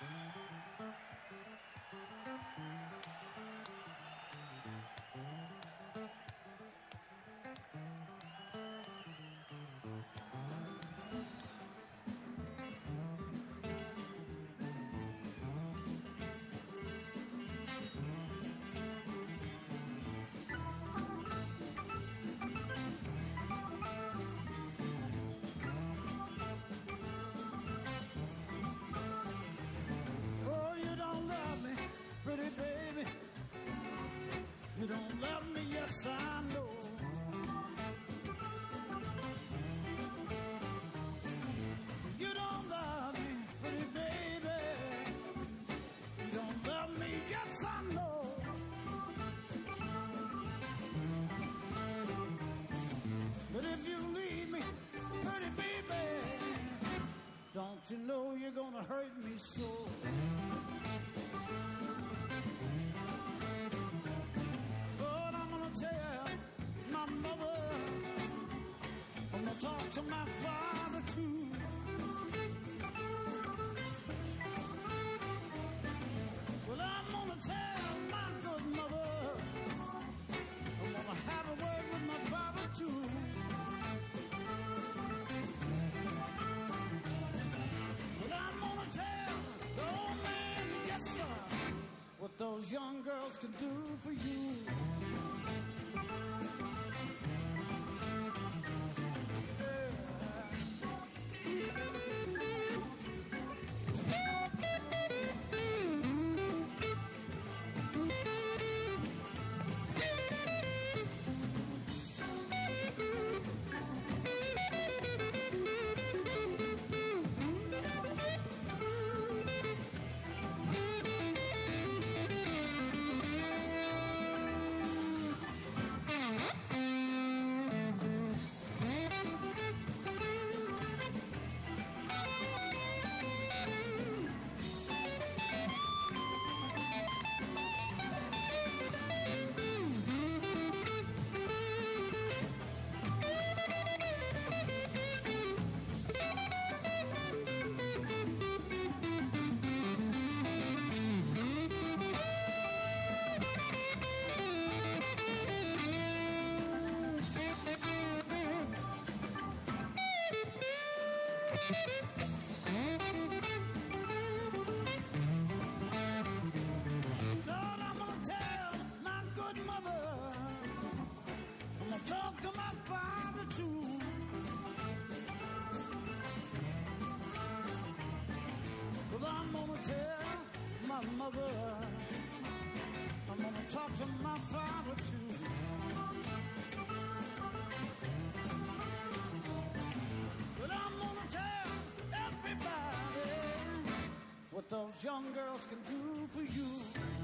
Thank you. Talk to my father too. Well, I'm gonna tell my good mother. I'm gonna have a word with my father too. But I'm gonna tell the old man, yes sir, what those young girls can do for you. Mother. I'm gonna talk to my father too. Young girls can do for you.